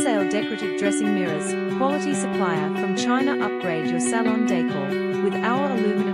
Wholesale decorative dressing mirrors, quality supplier from China. Upgrade your salon decor with our aluminum